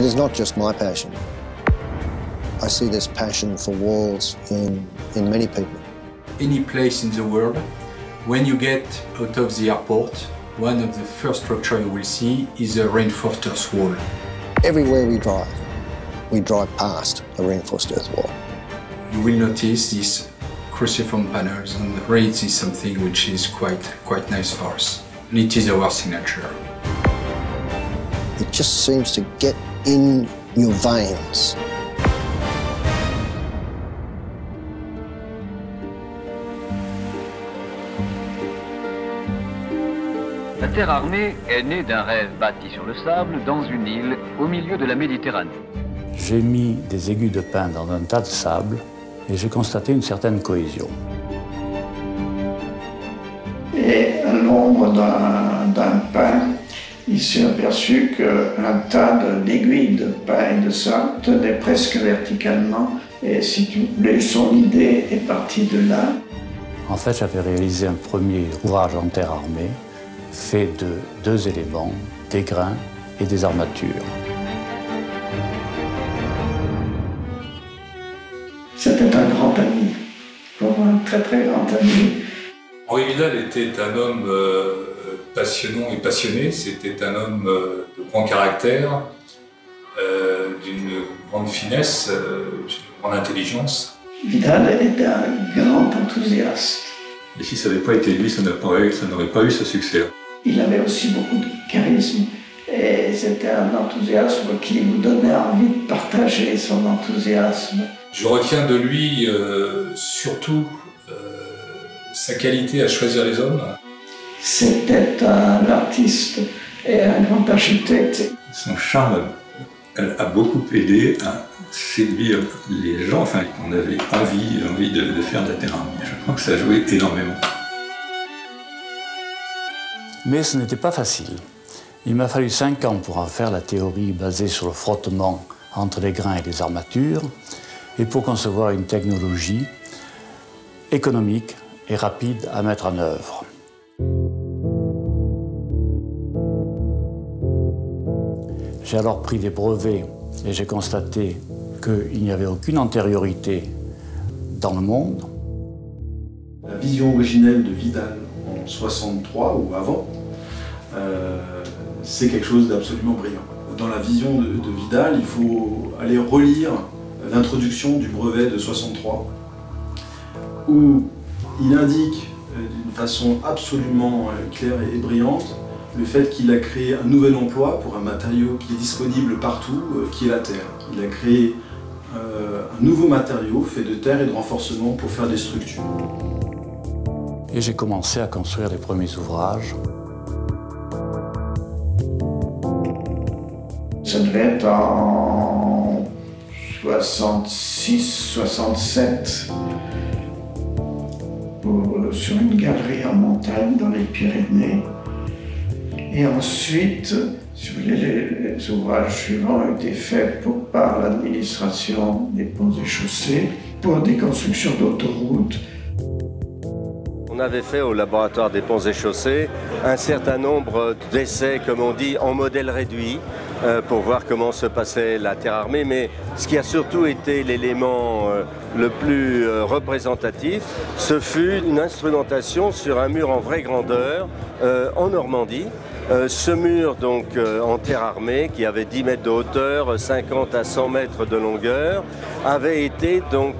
It is not just my passion. I see this passion for walls in, in many people. Any place in the world, when you get out of the airport, one of the first structure you will see is a reinforced earth wall. Everywhere we drive, we drive past a reinforced earth wall. You will notice these cruciform panels and really it is something which is quite, quite nice for us. And it is our signature. It just seems to get in your veins. La terre armée est née d'un rêve bâti sur le sable dans une île au milieu de la Méditerranée. J'ai mis des aiguilles de pin dans un tas de sable et j'ai constaté une certaine cohésion. Et l'ombre d'un pin, il s'est aperçu qu'un tas d'aiguilles de pain et de sable tenait presque verticalement. Et si tu voulais, son idée est partie de là. En fait, j'avais réalisé un premier ouvrage en terre armée fait de deux éléments, des grains et des armatures. C'était un grand ami, un très très grand ami. Henri Vidal était un homme euh, passionnant et passionné, c'était un homme euh, de grand caractère, euh, d'une grande finesse, d'une grande intelligence. Vidal était un grand enthousiaste. Et si ça n'avait pas été lui, ça n'aurait pas eu ce succès. Il avait aussi beaucoup de charisme et c'était un enthousiasme qui vous donnait envie de partager son enthousiasme. Je retiens de lui euh, surtout euh, sa qualité à choisir les hommes. C'était un artiste et un grand architecte. Son charme a beaucoup aidé à séduire les gens, enfin, qu'on avait envie, envie de, de, faire de la thérapie. Je crois que ça a joué énormément. Mais ce n'était pas facile. Il m'a fallu cinq ans pour en faire la théorie basée sur le frottement entre les grains et les armatures, et pour concevoir une technologie économique et rapide à mettre en œuvre. J'ai alors pris des brevets et j'ai constaté qu'il n'y avait aucune antériorité dans le monde. La vision originelle de Vidal en 63 ou avant, euh, c'est quelque chose d'absolument brillant. Dans la vision de, Vidal, il faut aller relire l'introduction du brevet de 63, où il indique euh, d'une façon absolument euh, claire et brillante le fait qu'il a créé un nouvel emploi pour un matériau qui est disponible partout, qui est la terre. Il a créé un nouveau matériau fait de terre et de renforcement pour faire des structures. Et j'ai commencé à construire les premiers ouvrages. Ça devait être en 66-67 sur une galerie en montagne dans les Pyrénées. Et ensuite, si vous voulez, les, ouvrages suivants ont été faits par l'administration des ponts et chaussées pour des constructions d'autoroutes. On avait fait au laboratoire des ponts et chaussées un certain nombre d'essais, comme on dit, en modèle réduit, euh, pour voir comment se passait la terre armée. Mais ce qui a surtout été l'élément euh, le plus euh, représentatif, ce fut une instrumentation sur un mur en vraie grandeur en Normandie. Euh, ce mur donc en terre armée qui avait 10 mètres de hauteur, 50 à 100 mètres de longueur, avait été donc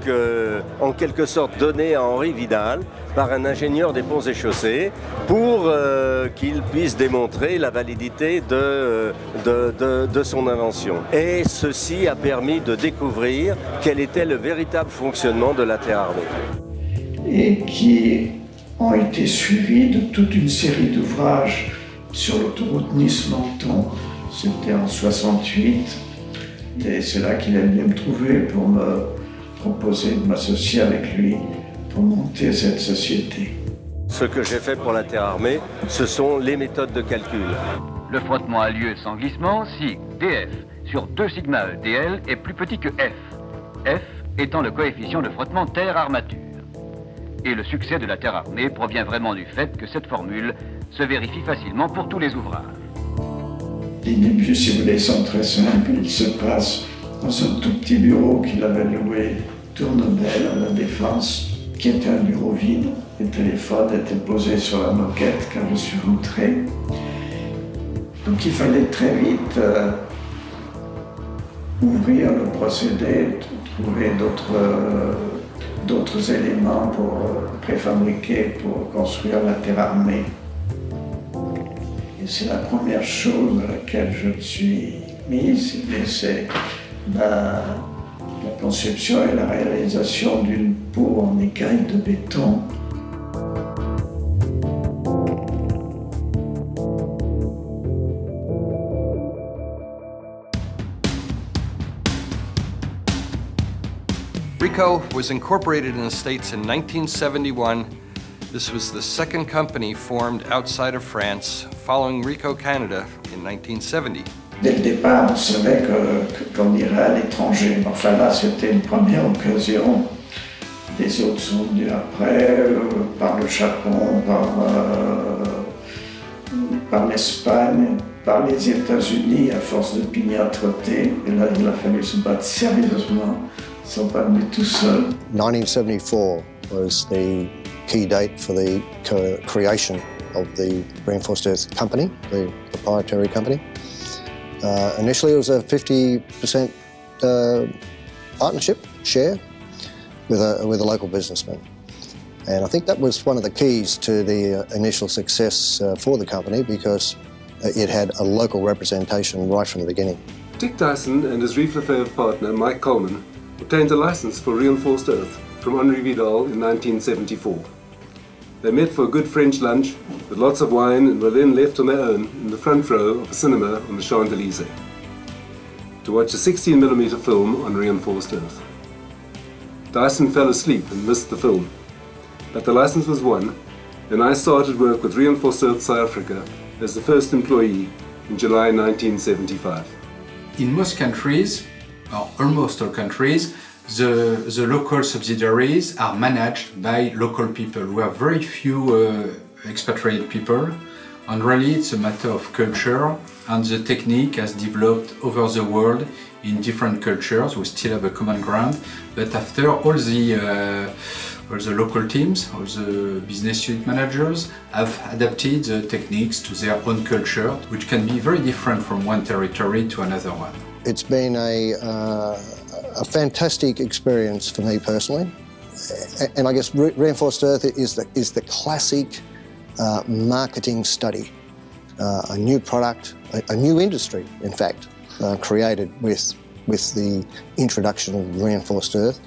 en quelque sorte donné à Henri Vidal par un ingénieur des ponts et chaussées pour euh, qu'il puisse démontrer la validité de, de, son invention. Et ceci a permis de découvrir quel était le véritable fonctionnement de la terre armée. Et qui ont été suivis de toute une série d'ouvrages sur l'autoroute Nice-Menton. C'était en 68. Et c'est là qu'il est venu me trouver pour me proposer de m'associer avec lui pour monter cette société. Ce que j'ai fait pour la Terre armée, ce sont les méthodes de calcul. Le frottement a lieu sans glissement si DF sur 2 sigma E DL est plus petit que F. F étant le coefficient de frottement terre-armature. Et le succès de la Terre armée provient vraiment du fait que cette formule se vérifie facilement pour tous les ouvrages. Les débuts, si vous voulez, sont très simples. Ils se passent dans un tout petit bureau qu'il avait loué Tournebelle à la Défense, qui était un bureau vide. Le téléphone était posé sur la moquette quand je suis rentré. Donc il fallait très vite euh, ouvrir le procédé, trouver d'autres euh, éléments pour euh, préfabriquer, pour construire la terre armée. Et c'est la première chose à laquelle je me suis mise, c'est la, la conception et la réalisation d'une peau en écaille de béton Ricoh was incorporated in the States in 1971. This was the second company formed outside of France, following Ricoh Canada in 1970. Dès le départ, on savait qu'on irait à l'étranger. Enfin là, c'était une première occasion. Les autres sont venus après, euh, par le Japon, par, euh, par l'Espagne, par les États-Unis, à force de pignatreter. Et là, il a fallu se battre sérieusement. Ils sont pas venus tout seuls. 1974 was the key date for the creation of the Reinforced Earth Company, the proprietary company. Uh, initially, it was a 50% uh, partnership share with a, with a local businessman. And I think that was one of the keys to the uh, initial success uh, for the company because it had a local representation right from the beginning. Dick Dyson and his Reef Lefebvre partner, Mike Coleman, obtained a license for reinforced earth from Henri Vidal in 1974. They met for a good French lunch with lots of wine and were then left on their own in the front row of a cinema on the Champs-Élysées to watch a 16mm film on reinforced earth. Dyson fell asleep and missed the film, but the license was won and I started work with Reinforced Earth South Africa as the first employee in July 1975. In most countries, or almost all countries, the, the local subsidiaries are managed by local people. We have very few uh, expatriate people and really it's a matter of culture and the technique has developed over the world in different cultures. We still have a common ground, but after all the uh, all the local teams, all the business unit managers have adapted the techniques to their own culture, which can be very different from one territory to another one. It's been a, uh, a fantastic experience for me personally. And I guess Re Reinforced Earth is the, is the classic uh, marketing study. Uh, a new product, a, a, new industry, in fact, uh, created with, with the introduction of Reinforced Earth,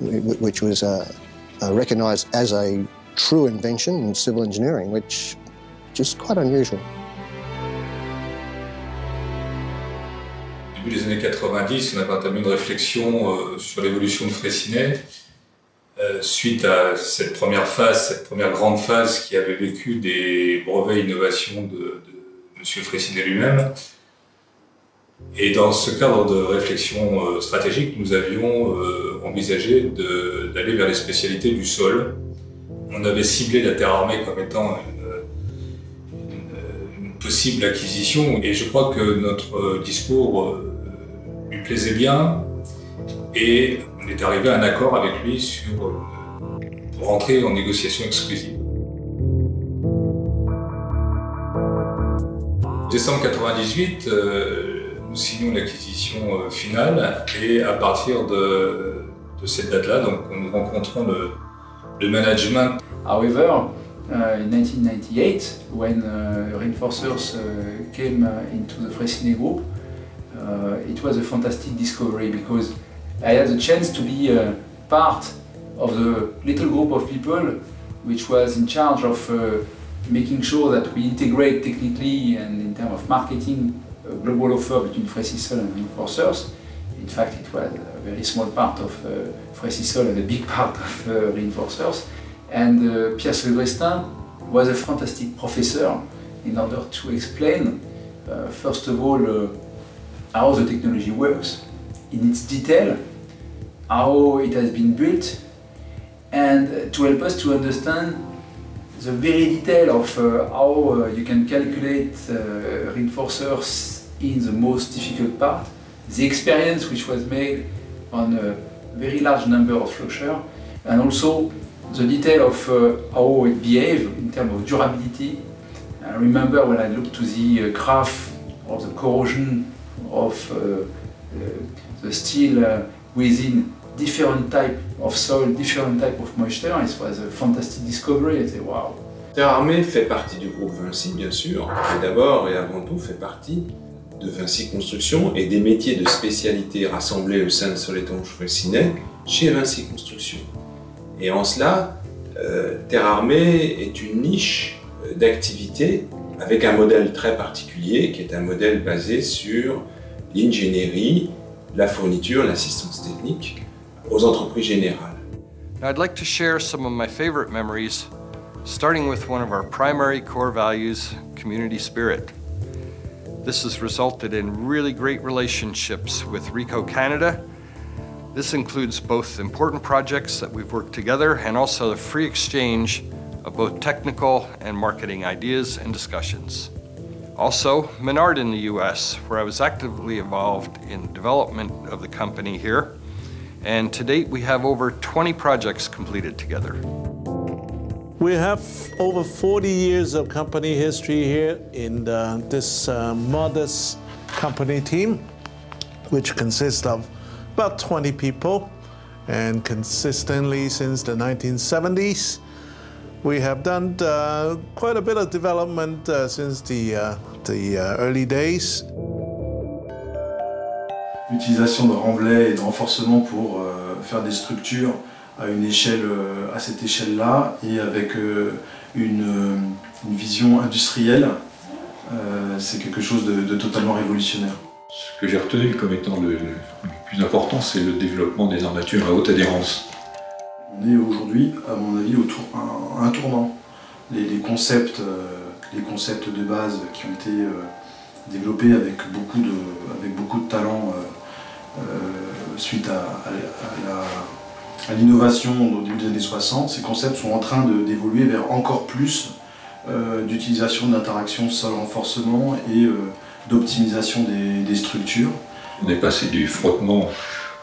which was uh, uh, recognised as a true invention in civil engineering, which is quite unusual. Début des années 90, on avait entamé une réflexion euh, sur l'évolution de Fraissinet, euh, suite à cette première phase, cette première grande phase qui avait vécu des brevets innovations de, de M. Fraissinet lui-même. Et dans ce cadre de réflexion euh, stratégique, nous avions envisagé d'aller vers les spécialités du sol. On avait ciblé la terre armée comme étant possible acquisition et je crois que notre discours lui plaisait bien et on est arrivé à un accord avec lui sur, pour rentrer en négociation exclusive. Décembre 98, euh, nous signons l'acquisition euh, finale et à partir de, de cette date-là, donc nous rencontrons le, le management. Uh, in 1998, when uh, Reinforcers uh, came into the Freycinet group, uh, it was a fantastic discovery because I had the chance to be part of the little group of people which was in charge of uh, making sure that we integrate technically and in terms of marketing a global offer between Freysisol and Reinforcers. In fact, it was a very small part of uh, Freysisol and a big part of uh, Reinforcers. And Pierre Silvestin was a fantastic professor in order to explain, uh, first of all, uh, how the technology works in its detail, how it has been built, and to help us to understand the very detail of uh, how uh, you can calculate uh, reinforcers in the most difficult part, the experience which was made on a very large number of structures, and also the detail of uh, how it behaves in terms of durability. I remember when I looked to the uh, graph of the corrosion of uh, the steel uh, within different type of soil, different type of moisture. It was a fantastic discovery. I said, wow. Terre Armée fait partie du groupe Vinci, bien sûr, mais d'abord et avant tout fait partie de Vinci Construction et des métiers de spécialité rassemblés au sein de Soleton Fraissinet chez Vinci Construction. Et en cela, euh, Terre Armée est une niche euh, d'activité avec un modèle très particulier qui est un modèle basé sur l'ingénierie, la fourniture, l'assistance technique aux entreprises générales. Now I'd like to share some of my favorite memories, starting with one of our primary core values, community spirit. This has resulted in really great relationships with RICO Canada. This includes both important projects that we've worked together and also the free exchange of both technical and marketing ideas and discussions. Also, Menard in the US, where I was actively involved in development of the company here. And to date, we have over 20 projects completed together. We have over 40 years of company history here in uh, this uh, modest company team, which consists of about 20 people. And consistently since the 1970s, we have done uh, quite a bit of development uh, since the, uh, the uh, early days. L'utilisation de remblais et de renforcement pour faire des structures à une échelle, euh, à cette échelle-là et avec euh, une, euh, une vision industrielle, c'est quelque chose de, de, totalement révolutionnaire. Ce que j'ai retenu comme étant le, plus important, c'est le développement des armatures à haute adhérence. On est aujourd'hui, à mon avis, autour un, tournant. Les, concepts, les concepts de base qui ont été développés avec beaucoup de, avec beaucoup de talent suite à, l'innovation au début des années 60, ces concepts sont en train d'évoluer vers encore plus euh, d'utilisation d'interaction sol-renforcement et euh, d'optimisation des, structures. On est passé du frottement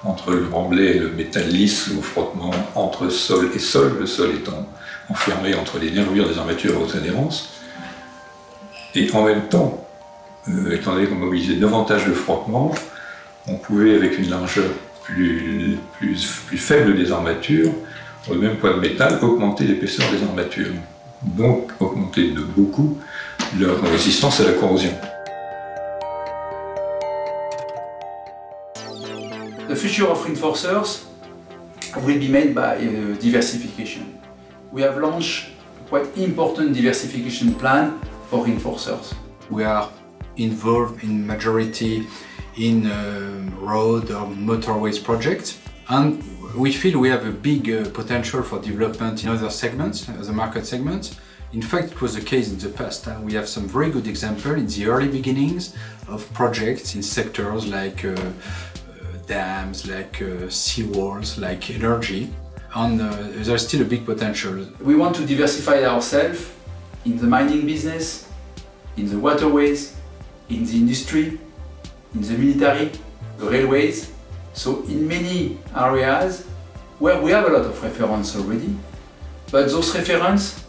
entre le remblai et le métal lisse au frottement entre sol et sol, le sol étant enfermé entre les nervures des armatures à haute adhérence. Et en même temps, euh, étant donné qu'on mobilisait davantage le frottement, on pouvait avec une largeur plus, plus, plus faible des armatures, pour le même poids de métal, augmenter l'épaisseur des armatures. Donc augmenter de beaucoup leur résistance à la corrosion. Future of reinforcers will be made by uh, diversification. We have launched a quite important diversification plan for reinforcers. We are involved in majority in uh, road or motorways projects. And we feel we have a big uh, potential for development in other segments, other market segments. In fact, it was the case in the past. Uh, we have some very good examples in the early beginnings of projects in sectors like uh dams, like uh, seawalls, like energy. And there's still a big potential. We want to diversify ourselves in the mining business, in the waterways, in the industry, in the military, the railways, so in many areas where we have a lot of reference already, but those references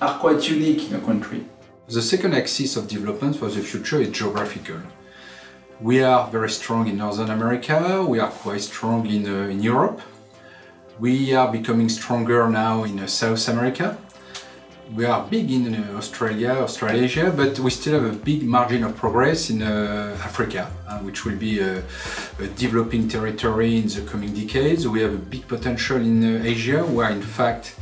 are quite unique in a country. The second axis of development for the future is geographical. We are very strong in Northern America, we are quite strong in, uh, in Europe, we are becoming stronger now in uh, South America, we are big in uh, Australia, Australasia, but we still have a big margin of progress in uh, Africa, uh, which will be a, a, developing territory in the coming decades. We have a big potential in uh, Asia, where in fact,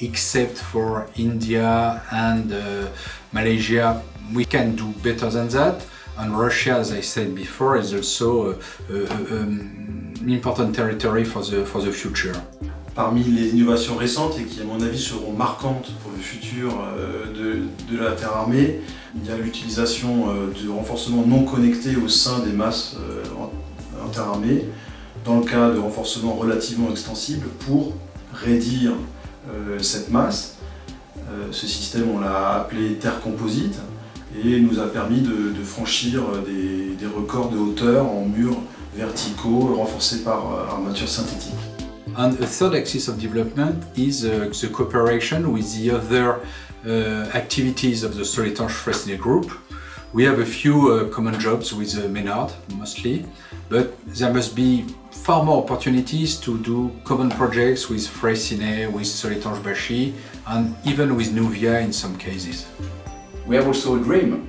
except for India and uh, Malaysia, we can do better than that. And Russia, as I said before, is also um, an important territory for the, for the future. parmi les innovations récentes et qui à mon avis seront marquantes pour le futur euh, de, de la Terre armée, il y a l'utilisation euh, de renforcement non connecté au sein des masses euh, en, Terre armée, dans le cas de renforcement relativement extensible pour raidir cette masse. Ce système on l'a appelé Terre composite et nous a permis de, de franchir des, des, records de hauteur en murs verticaux renforcés par armature synthétique. And a third axis of development is uh, the cooperation with the other uh, activities of the Soletanche Freycinet group. We have a few uh, common jobs with uh, Menard mostly, but there must be far more opportunities to do common projects with Freycinet, with Soletanche Bachy, and even with Nuvia in some cases. We have also a dream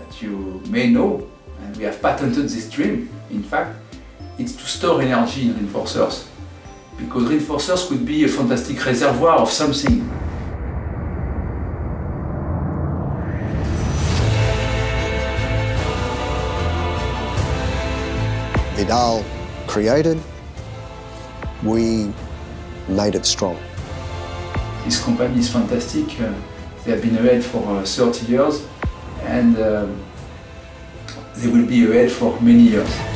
that you may know, and we have patented this dream. In fact, it's to store energy in reinforcers, because reinforcers could be a fantastic reservoir of something. Vidal created, we made it strong. This company is fantastic. Uh, They have been ahead for uh, 30 years and uh, they will be ahead for many years.